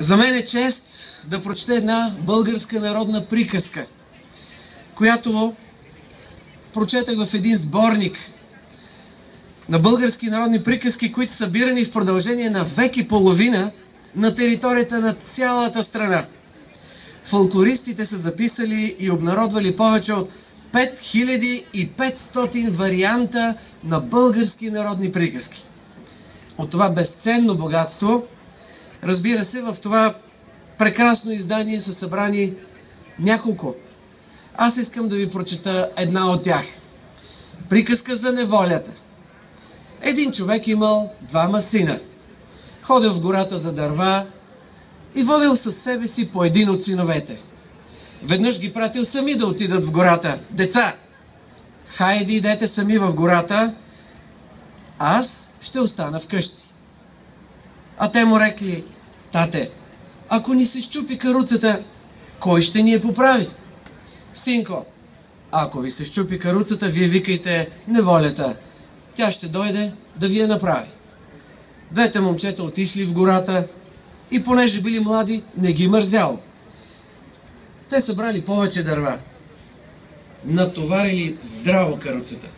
За мен е чест да прочета една българска народна приказка, която прочетах в един сборник на български народни приказки, които са събирани в продължение на век и половина на територията на цялата страна. Фолклористите са записали и обнародвали повече от 5500 варианта на български народни приказки. От това безценно богатство, разбира се, в това прекрасно издание са събрани няколко. Аз искам да ви прочета една от тях. Приказка за неволята. Един човек имал двама сина. Ходил в гората за дърва и водил със себе си по един от синовете. Веднъж ги пратил сами да отидат в гората. Деца, хайде идете сами в гората, аз ще остана вкъщи. А те му рекли, тате, ако ни се щупи каруцата, кой ще ни я поправи? Синко, ако ви се щупи каруцата, вие викайте неволята. Тя ще дойде да ви я направи. Двете момчета отишли в гората и понеже били млади, не ги мързяло. Те събрали повече дърва. Натоварили здраво каруцата.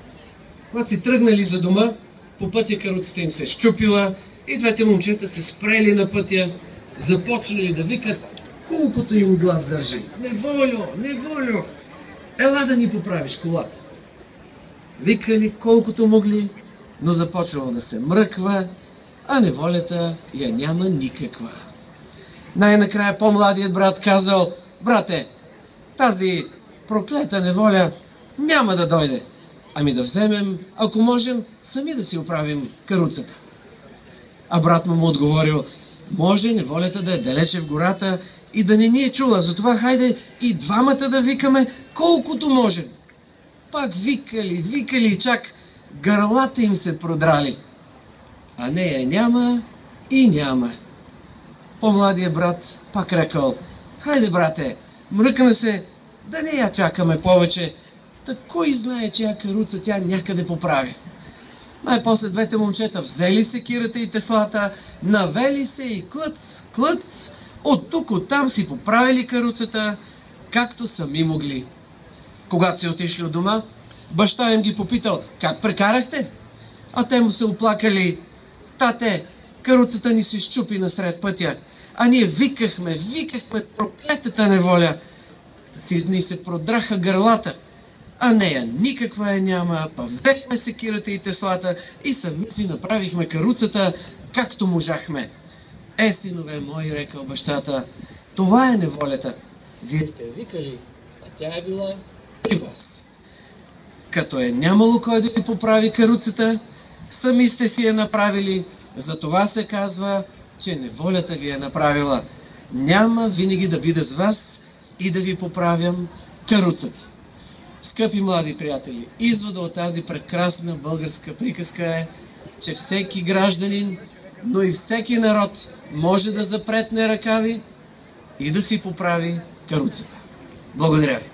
Когато си тръгнали за дома, по пътя каруцата им се щупила и двете момчета се спрели на пътя, започнали да викат колкото им глас държи. Неволю, неволю, ела да ни поправиш колата. Викали колкото могли, но започвало да се мръква, а неволята я няма никаква. Най-накрая по-младият брат казал, брате, тази проклета неволя няма да дойде. Ами да вземем, ако можем, сами да си оправим каруцата. А брат му му отговорил, може неволята да е далече в гората и да не ни е чула, затова хайде и двамата да викаме колкото можем. Пак викали, викали, чак гърлата им се продрали. А нея няма и няма. По-младия брат пак рекал, хайде брате, мръкна се, да не я чакаме повече, Та кой знае, че я каруца тя някъде поправи. Най-после двете момчета взели секирата и теслата, навели се и клъц, клъц, от тук, от там си поправили каруцата, както сами могли. Когато се отишли от дома, баща им ги попитал, как прекарахте? А те му се оплакали, тате, каруцата ни се щупи насред пътя, а ние викахме, викахме проклетата неволя, си ни се продраха гърлата а нея никаква я няма, па взехме секирата и теслата и сами си направихме каруцата, както можахме. Е, синове мои, рекал бащата, това е неволята. Вие сте викали, а тя е била при вас. Като е нямало кой да ви поправи каруцата, сами сте си я направили, за това се казва, че неволята ви е направила. Няма винаги да бида с вас и да ви поправям каруцата. Скъпи млади приятели, извода от тази прекрасна българска приказка е, че всеки гражданин, но и всеки народ може да запретне ръкави и да си поправи каруцата. Благодаря ви.